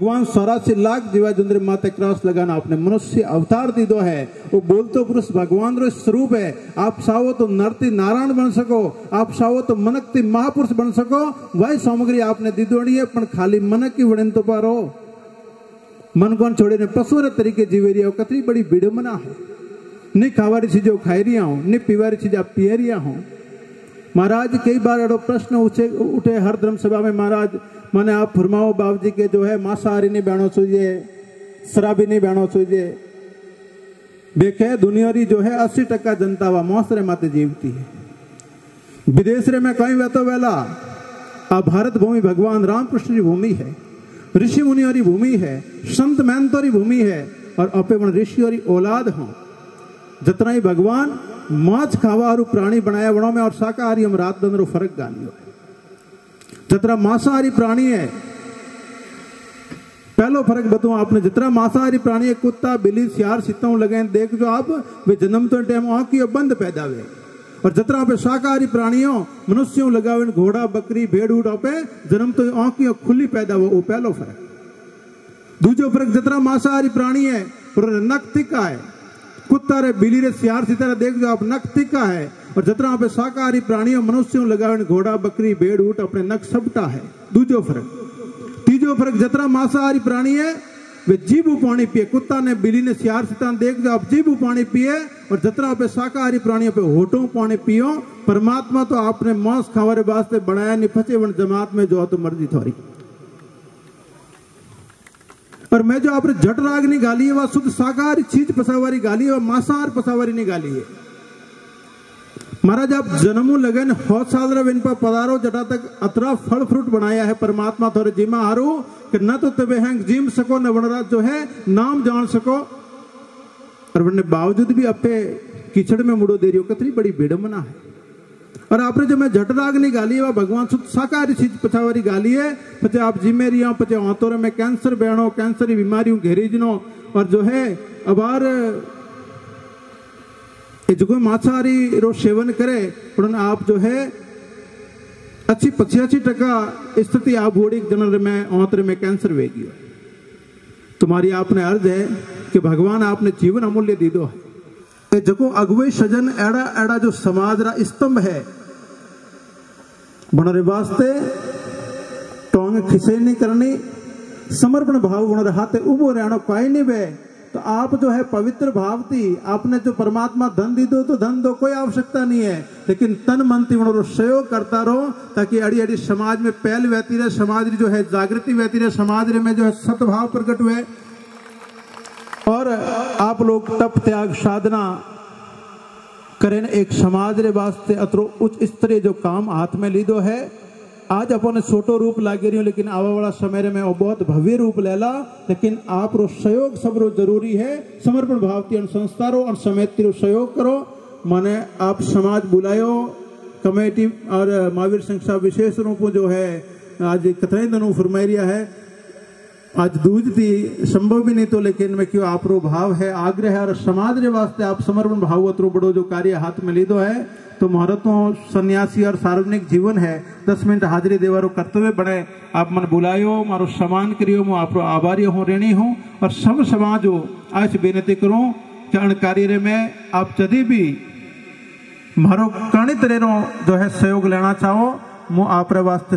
भगवान सौरासी लाख जीवा जुंद्रे माते क्रॉस लगाना आपने मनुष्य अवतार दी दो है। वो बोलतो पुरुष, भगवान रो स्वरूप है। आप चाहो तो नरती नारायण बन सको। आप चाहो तो मनकती महापुरुष बन सको। वही सामग्री आपने दी दोड़ी है पण खाली मनक की वड़न तो पारो। मन कोन छोड़े ने पशु तरीके जीवे हो कतरी बड़ी विडम्बना है। नहीं खावारी चीज़ों खाई रही हूँ, नहीं पीवारी चीजा पिए रिया हूँ। महाराज, कई बार अड़ो प्रश्न उठे उठे हर धर्म सभा में, महाराज, मैंने आप फरमाओ बाबू जी के जो है मांसाहारी नहीं बहनो चाहिए शराबी नहीं बहनो चाहिए देखे दुनिया जो है, अस्सी टक्का जनता वा मौसरे माते जीवती है। विदेश रे में कहीं तो वेला आ भारत भूमि भगवान रामकृष्ण की भूमि है, ऋषि मुनियों की भूमि है, संत महंतों भूमि है, और अपे ऋषियों की औलाद हों। जितना ही भगवान और प्राणी बनाया वणों में और शाकाहारी हम रात दिन फ़र्क गानियो जितना मांसाहारी प्राणी है, पहलो फ़र्क बताऊँ आपने, जितना मांसाहारी प्राणी है, कुत्ता, बिल्ली, सियार, सीता लगे, देख जो आप, वे जन्म तो टाइम की बंद पैदा हुए। और जितना पे शाकाहारी प्राणियों, मनुष्यों लगावे घोड़ा, बकरी, भेड़ उड़ पे जन्म तो आंखियों खुली पैदा हुआ, वो पहलो फ़र्क। दूजो फ़र्क, जितना मांसाहारी प्राणी है नक तिका है कुत्ता रे बिली रे सियार सी तरह देख जो आप नक तिका है, और जितना पे शाकाहारी प्राणियों, मनुष्यों लगावे घोड़ा, बकरी, भेड़, ऊट अपने नक सबटा है। दूजो फ़र्क। तीजो फ़र्क, जितना मांसाहारी प्राणी है, वे जीबू पानी पिए। कुत्ता ने बिली ने सियार सीता देख जो आप जीबू पानी पिए, और जितना पे शाकाहारी प्राणियों पे होटो पानी पियो, परमात्मा तो आपने मांस खावारे वास्ते बनाया नहीं फंसे वन जमात में जो तो मर्ज़ी थोड़ी और मैं जो आपने जट राग निकाली है, वह शुद्ध शाकाहारी चीज़ पसावारी गाली है, वह मांसाहार पसावारी निकाली है। महाराज, आप जन्मो लगन हो साल इन पर पधारो, जटा तक अतरा फल फ्रूट बनाया है परमात्मा थोड़े जिमा हारो, कि न तो तबे हैंग जीम सको, न वनराज जो है, नाम जान सको। और वरने बावजूद भी अपे कीचड़ में मुड़ो दे रही हो, कतरी बड़ी विडम्बना है। और राग नहीं गाली है वह भगवान शुद्ध शाकाहारी चीज़ पछावारी गाली है। पचे आप जिमेरिया पचे आतोरे में कैंसर बहनो, कैंसर बीमारियों घेरी जनो और जो है अबार जो मांसाहारी रो सेवन करे, उन्होंने आप जो है, अच्छी पचासी टका स्थिति आप बोड़ी जनर में औतरे में कैंसर वेगी तुम्हारी आपने अर्ज़ है कि भगवान आपने जीवन अमूल्य दी दो। है जको अगुवे सजन एड़ा एड़ा जो समाज रा स्तंभ है बनरे वास्ते टोंग खिसे नहीं करनी, समर्पण भाव बन रहा उबो रहना कोई नहीं बे। तो आप जो है पवित्र भाव थी आपने जो परमात्मा धन दी दो तो धन दो कोई आवश्यकता नहीं है। लेकिन तन मन थी रो सहयोग करता रहो ताकि अड़ी अड़ी समाज में पहल बहती रहे, समाज जो है जागृति बहती रहे, समाज में जो है सतभाव प्रकट हुए। और आप लोग तप, त्याग, साधना करें एक समाज रे वास्ते अतरो उच्च स्तरीय जो काम हाथ में लीधो है। आज अपन छोटो रूप लागे रही लेकिन आवा वाला समय में वो बहुत भव्य रूप लेला। लेकिन आप रो सहयोग सब रो ज़रूरी है। समर्पण भाव की संस्था रो और समेत रो सहयोग करो। माने आप समाज बुलायो। कमेटी और महावीर संस्था विशेष रूप जो है, आज कतई दिनों फरमाइरिया है। आज दूज थी संभव भी नहीं तो लेकिन मैं क्यों आप भाव है? आग्रह और समाज रे वास्ते आप समर्पण भाव रो बड़ो जो कार्य हाथ में लीधो है तो महारतो, सन्यासी और सार्वजनिक जीवन है। दस मिनट हाजिरी देवारो कर्तव्य बने। आप मन बुलायो, मारो सम्मान करियो, मो आप आभारी हूँ, ऋणी हूँ और सब समाज हो आज बेनती करूँ कि कार्य में, आप जदि भी मारो कणित जो है सहयोग लेना चाहो, मो आप वास्ते